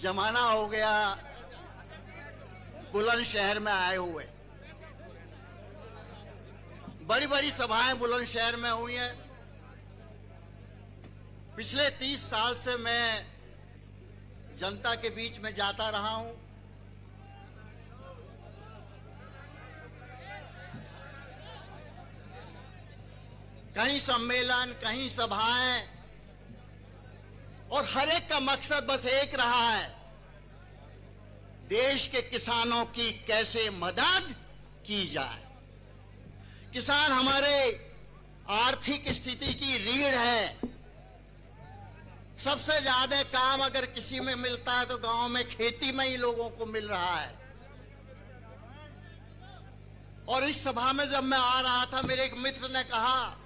जमाना हो गया, बुलंदशहर में आए हुए। बड़ी बड़ी सभाएँ बुलंदशहर में हुई हैं। पिछले तीस साल से मैं जनता के बीच में जाता रहा हूँ। कहीं सम्मेलन, कहीं सभाएँ और हर एक का मकसद बस एक रहा है। देश के किसानों की कैसे मदद की जाए। किसान हमारे आर्थिक स्थिति की रीढ़ है। सबसे ज़्यादा काम अगर किसी में मिलता है तो गाँव में खेती में ही लोगों को मिल रहा है। और इस सभा में जब मैं आ रहा था, मेरे एक मित्र ने कहा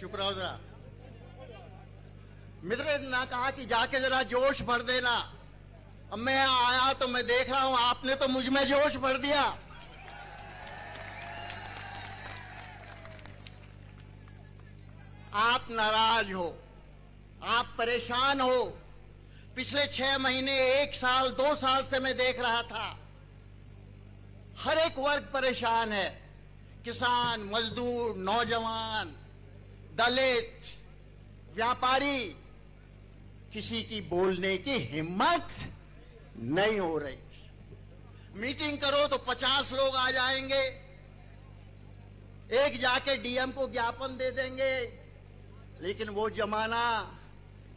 चुप रहो जरा। मित्र ने कहा कि जाके जरा जोश भर देना। अब मैं आया तो मैं देख रहा हूँ, आपने तो मुझमें जोश भर दिया। आप नाराज़ हो, आप परेशान हो। पिछले छह महीने, एक साल, दो साल से मैं देख रहा था। हर एक वर्ग परेशान है। किसान, मजदूर, नौजवान दलित, व्यापारी, किसी की बोलने की हिम्मत नहीं हो रही थी। मीटिंग करो तो पचास लोग आ जाएँगे। एक जाके डीएम को ज्ञापन दे देंगे। लेकिन वो जमाना,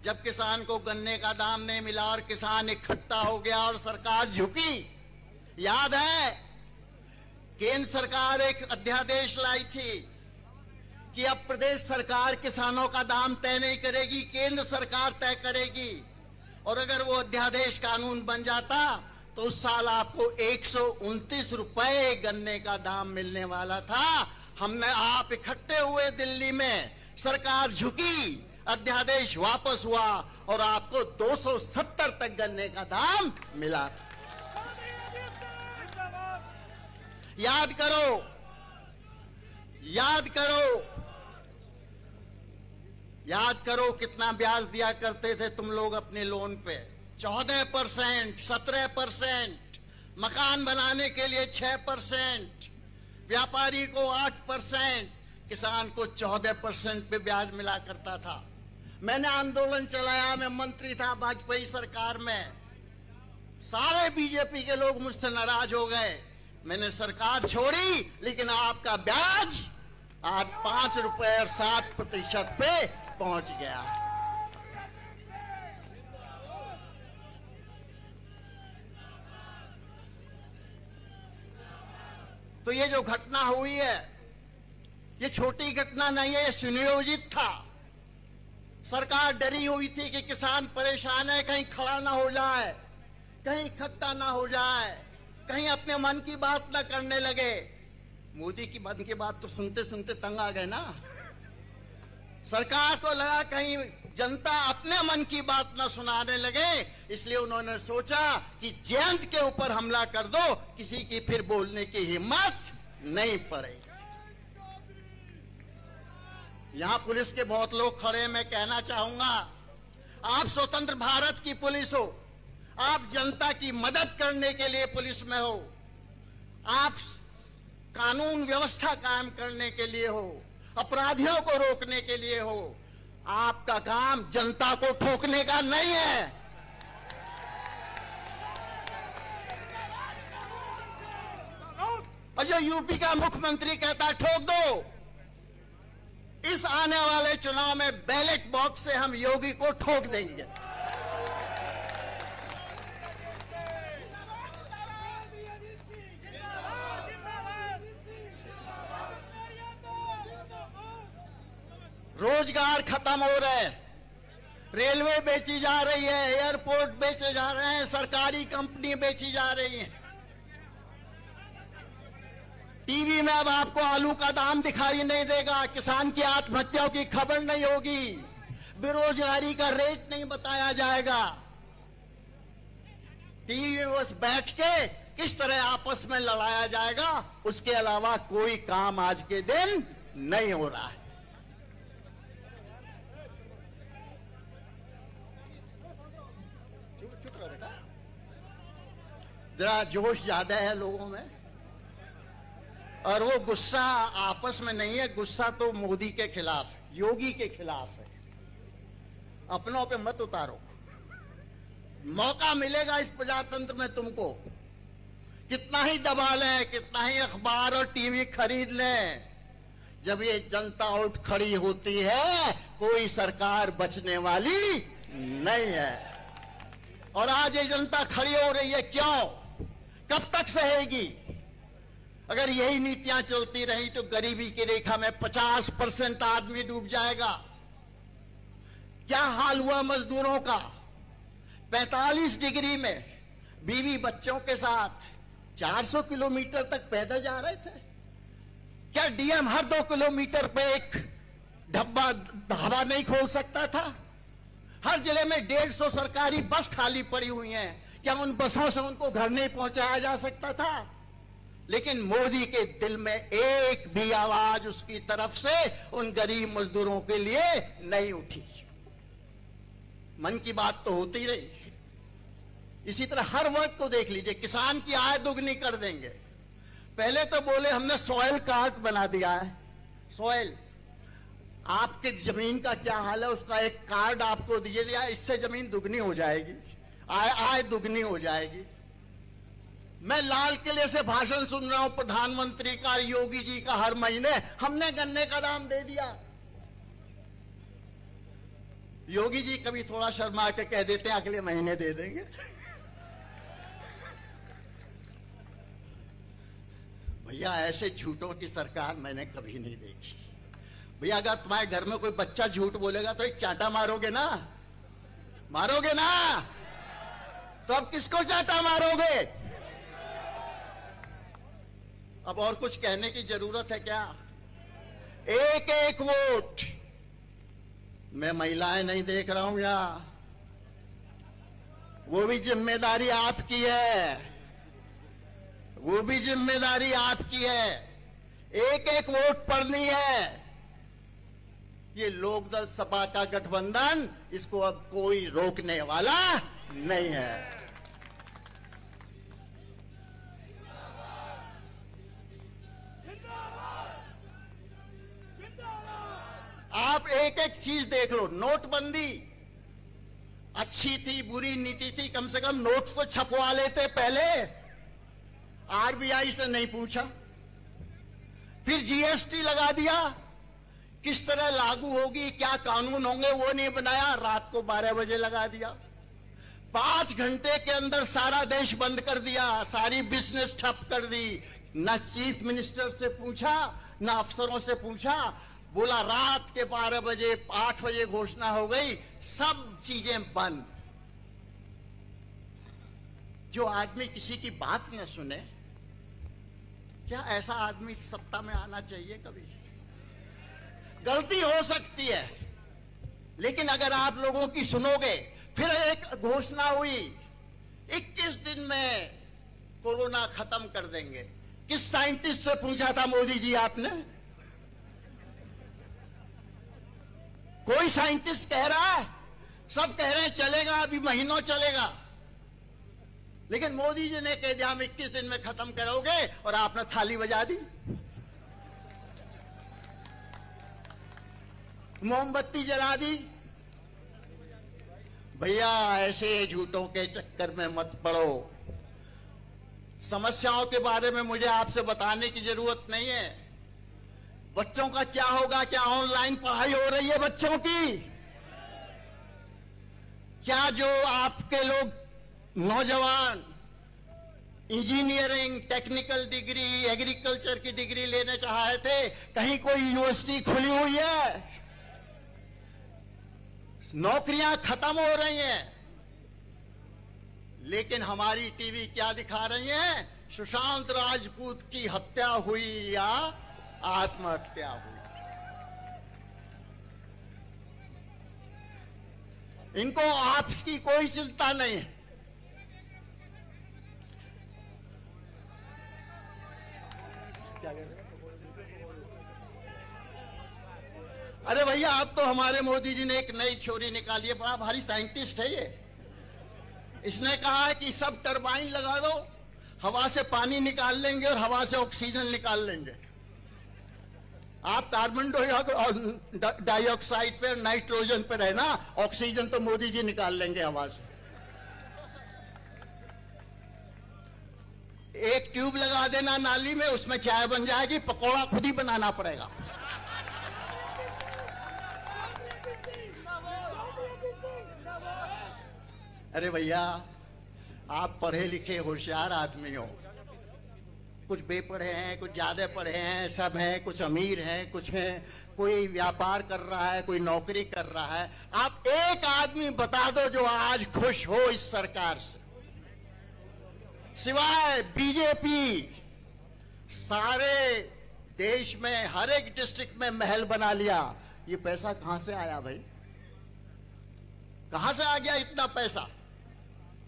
जब किसान को गन्ने का दाम नहीं मिला और किसान इकट्ठा हो गया और सरकार झुकी, याद है? केंद्र सरकार एक अध्यादेश लाई थी कि अब प्रदेश सरकार किसानों का दाम तय नहीं करेगी, केंद्र सरकार तय करेगी। और अगर वो अध्यादेश कानून बन जाता तो उस साल आपको एक रुपए गन्ने का दाम मिलने वाला था। हमने आप इकट्ठे हुए दिल्ली में, सरकार झुकी, अध्यादेश वापस हुआ, और आपको 270 तक गन्ने का दाम मिला था। याद करो याद करो याद करो कितना ब्याज दिया करते थे तुम लोग अपने लोन पे। चौदह परसेंट, सत्रह परसेंट, मकान बनाने के लिए छह परसेंट, व्यापारी को आठ परसेंट, किसान को चौदह परसेंट पे ब्याज मिला करता था। मैंने आंदोलन चलाया, मैं मंत्री था वाजपेयी सरकार में। सारे बीजेपी के लोग मुझसे नाराज़ हो गए। मैंने सरकार छोड़ी, लेकिन आपका ब्याज आज पाँच रुपए और सात प्रतिशत पे पहुँच गया तो ये जो घटना हुई है, ये छोटी घटना नहीं है, ये सुनियोजित था। सरकार डरी हुई थी कि किसान परेशान है, कहीं खड़ा ना हो जाए, कहीं इकट्ठा ना हो जाए, कहीं अपने मन की बात ना करने लगे। मोदी की मन की बात तो सुनते सुनते तंग आ गए ना। सरकार को लगा कहीं जनता अपने मन की बात न सुनाने लगे, इसलिए उन्होंने सोचा कि जयंत के ऊपर हमला कर दो, किसी की फिर बोलने की हिम्मत नहीं पड़ेगी। यहाँ पुलिस के बहुत लोग खड़े मैं कहना चाहूँगा, आप स्वतंत्र भारत की पुलिस हो, आप जनता की मदद करने के लिए पुलिस में हो, आप कानून व्यवस्था कायम करने के लिए हो अपराधियों को रोकने के लिए हो। आपका काम जनता को ठोकने का नहीं है। और जो यूपी का मुख्यमंत्री कहता है, ठोक दो। इस आने वाले चुनाव में बैलेट बॉक्स से हम योगी को ठोक देंगे। रोज़गार खत्म हो रहे हैं। रेलवे बेची जा रही है, एयरपोर्ट बेचे जा रहे हैं, सरकारी कंपनी बेची जा रही है। टीवी में अब आपको आलू का दाम दिखाई नहीं देगा, किसान की आत्महत्याओं की खबर नहीं होगी। बेरोजगारी का रेट नहीं बताया जाएगा। टीवी में बस बैठ के किस तरह आपस में लड़ाया जाएगा, उसके अलावा कोई काम आज के दिन नहीं हो रहा है। बोलो बेटा जरा जोश ज़्यादा है लोगों में। और वो गुस्सा आपस में नहीं है, गुस्सा तो मोदी के खिलाफ है, योगी के खिलाफ है। अपनों पे मत उतारो। मौका मिलेगा इस प्रजातंत्र में तुमको। कितना ही दबा लें, कितना ही अखबार और टीवी खरीद लें, जब ये जनता उठ खड़ी होती है, कोई सरकार बचने वाली नहीं है। और आज ये जनता खड़ी हो रही है, क्यों? कब तक सहेगी? अगर यही नीतियाँ चलती रही तो गरीबी की रेखा में 50 परसेंट आदमी डूब जाएगा। क्या हाल हुआ मजदूरों का? 45 डिग्री में बीवी बच्चों के साथ 400 किलोमीटर तक पैदल जा रहे थे। क्या डीएम हर दो किलोमीटर पे एक ढब्बा, ढाबा नहीं खोल सकता था? हर ज़िले में डेढ़ सौ सरकारी बस खाली पड़ी हुई हैं। क्या उन बसों से उनको घर नहीं पहुँचाया जा सकता था? लेकिन मोदी के दिल में एक भी आवाज़ उसकी तरफ़ से उन गरीब मजदूरों के लिए नहीं उठी। मन की बात तो होती रही। इसी तरह हर वर्ग को देख लीजिए, किसान की आय दुगनी कर देंगे। पहले तो बोले, हमने सॉयल कार्ड बना दिया है। सॉयल आपके ज़मीन का क्या हाल है? उसका एक कार्ड आपको दिए दिया इससे ज़मीन दुगनी हो जाएगी। आय आय दुगनी हो जाएगी। मैं लाल किले से भाषण सुन रहा हूँ, प्रधानमंत्री का, योगी जी का, हर महीने। हमने गन्ने का दाम दे दिया। योगी जी कभी थोड़ा शर्मा के कह देते हैं, अगले महीने दे देंगे। भैया, ऐसे झूठों की सरकार मैंने कभी नहीं देखी। भैया, अगर तुम्हारे घर में कोई बच्चा झूठ बोलेगा तो एक चाटा मारोगे ना? मारोगे ना? तो अब किसको चाटा मारोगे? अब और कुछ कहने की ज़रूरत है क्या? एक एक वोट मैं महिलाएँ नहीं देख रहा हूँ यहाँ। वो भी ज़िम्मेदारी आपकी है। वो भी ज़िम्मेदारी आपकी है। एक एक वोट पड़नी है। ये लोकदल सपा का गठबंधन, इसको अब कोई रोकने वाला नहीं है। आप एक एक चीज़ देख लो, नोटबंदी। अच्छी थी, बुरी नीति थी, कम से कम नोट तो छपवा लेते पहले। आरबीआई से नहीं पूछा। फिर जीएसटी लगा दिया। किस तरह लागू होगी, क्या कानून होंगे, वो नहीं बनाया। रात को 12 बजे लगा दिया। पाँच घंटे के अंदर सारा देश बंद कर दिया, सारी बिज़नेस ठप कर दी। न चीफ मिनिस्टर से पूछा, न अफसरों से पूछा। बोला, रात के 12 बजे, आठ बजे घोषणा हो गई, सब चीज़ें बंद। जो आदमी किसी की बात न सुने, क्या ऐसा आदमी सत्ता में आना चाहिए कभी? गलती हो सकती है। लेकिन अगर आप लोगों की सुनोगे, फिर एक घोषणा हुई 21 दिन में कोरोना खत्म कर देंगे। किस साइंटिस्ट से पूछा था मोदी जी आपने? कोई साइंटिस्ट कह रहा है? सब कह रहे हैं, चलेगा, अभी महीनों चलेगा। लेकिन मोदी जी ने कह दिया, हम इक्कीस दिन में खत्म करोगे और आपने थाली बजा दी। मोमबत्ती जला दी। भैया, ऐसे झूठों के चक्कर में मत पड़ो। समस्याओं के बारे में मुझे आपसे बताने की ज़रूरत नहीं है। बच्चों का क्या होगा? क्या ऑनलाइन पढ़ाई हो रही है बच्चों की? क्या जो आपके लोग नौजवान इंजीनियरिंग, टेक्निकल डिग्री, एग्रीकल्चर की डिग्री लेने चाहे थे, कहीं कोई यूनिवर्सिटी खुली हुई है? नौकरियाँ खत्म हो रही हैं। लेकिन हमारी टीवी क्या दिखा रही है? सुशांत राजपूत की हत्या हुई या आत्महत्या हुई? इनको आपस की कोई चिंता नहीं है। तो हमारे मोदी जी ने एक नई थ्योरी निकाली है, बड़ा भारी साइंटिस्ट है ये। इसने कहा है कि सब टरबाइन लगा दो, हवा से पानी निकाल लेंगे और हवा से ऑक्सीजन निकाल लेंगे। आप कार्बन डाइऑक्साइड पे, नाइट्रोजन पे रहना, ऑक्सीजन तो मोदी जी निकाल लेंगे हवा से। एक ट्यूब लगा देना नाली में, उसमें चाय बन जाएगी, पकौड़ा खुद ही बनाना पड़ेगा। अरे भैया, आप पढ़े लिखे होशियार आदमी हो। कुछ बेपढ़े हैं, कुछ ज़्यादा पढ़े हैं, सब हैं, कुछ अमीर हैं, कुछ हैं। कोई व्यापार कर रहा है, कोई नौकरी कर रहा है। आप एक आदमी बता दो जो आज खुश हो इस सरकार से। सिवाय बीजेपी, सारे देश में, हर एक डिस्ट्रिक्ट में महल बना लिया। ये पैसा कहाँ से आया भाई? कहाँ से आ गया इतना पैसा?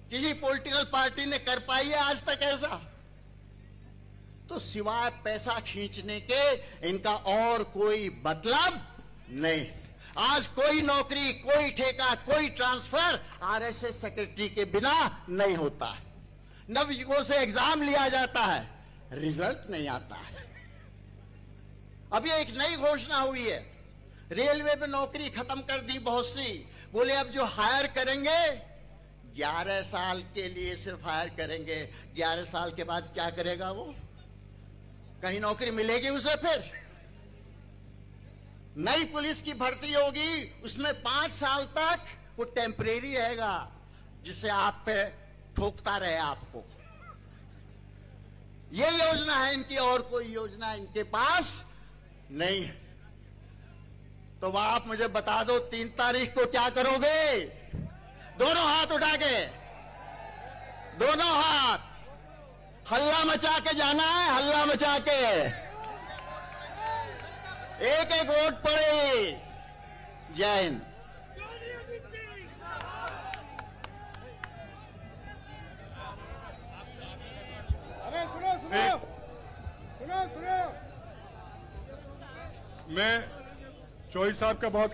किसी पॉलिटिकल पार्टी ने कर पाई है आज तक ऐसा? तो सिवाय पैसा खींचने के इनका और कोई मतलब नहीं। आज कोई नौकरी, कोई ठेका, कोई ट्रांसफ़र आरएसएस सेक्रेटरी के बिना नहीं होता है। नवयुगों से एग्ज़ाम लिया जाता है रिज़ल्ट नहीं आता है। अभी एक नई घोषणा हुई है। रेलवे में नौकरी खत्म कर दी बहुत सी। बोले, अब जो हायर करेंगे ग्यारह साल के लिए सिर्फ़ हायर करेंगे, ग्यारह साल के बाद क्या करेगा वो? कहीं नौकरी मिलेगी उसे फिर? नई पुलिस की भर्ती होगी, उसमें पाँच साल तक वो टेम्परेरी रहेगा जिसे आप पे ठोकता रहे आपको। ये योजना है, इनकी और कोई योजना इनके पास नहीं है। तो आप मुझे बता दो, तीन तारीख को क्या करोगे? दोनों हाथ उठा के दोनों हाथ। हल्ला मचा के जाना है हल्ला मचा के। एक एक वोट पड़े। जय हिंद। अरे सुनो सुनो। सुनो सुनो। मैं चौधरी साहब का बहुत